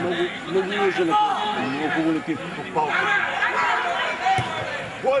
много, много лъжа на много хубаво лети по палка. Бой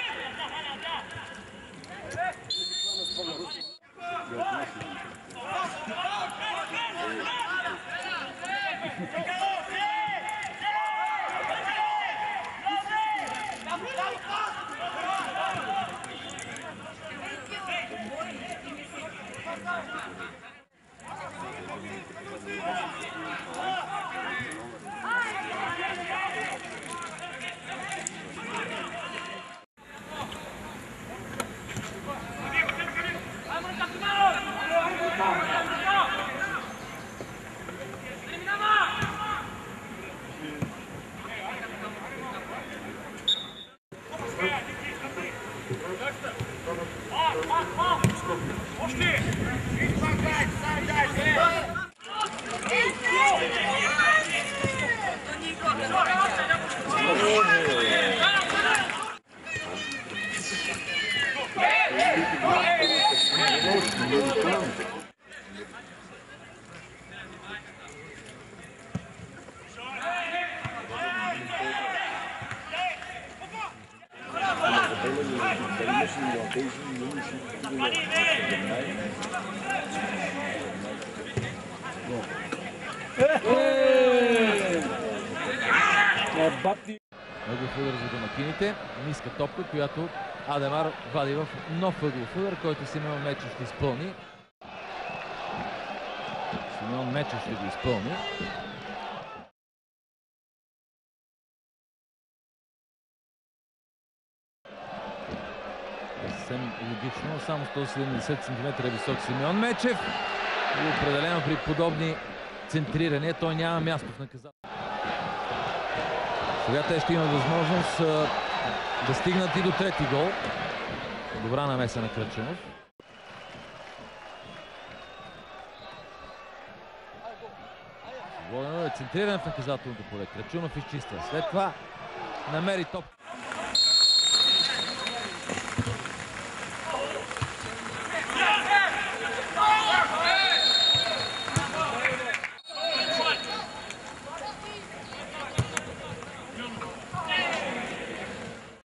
Пошли! Ъглов удар за домакините. Ниска топка, която Адемар вади в нов ъглов удар, който Симеон Мечев ще изпълни. Симеон Мечев ще го изпълни. Съвсем логично, само 170 см е висок Симеон Мечев. И определено при подобни центрирания той няма място в наказателно. Сега те ще имат възможност да стигнат и до трети гол. Добра намеса на Кръчунов. Свободен е центриран в наказателното поле. Кръчунов изчиства. След това намери топ.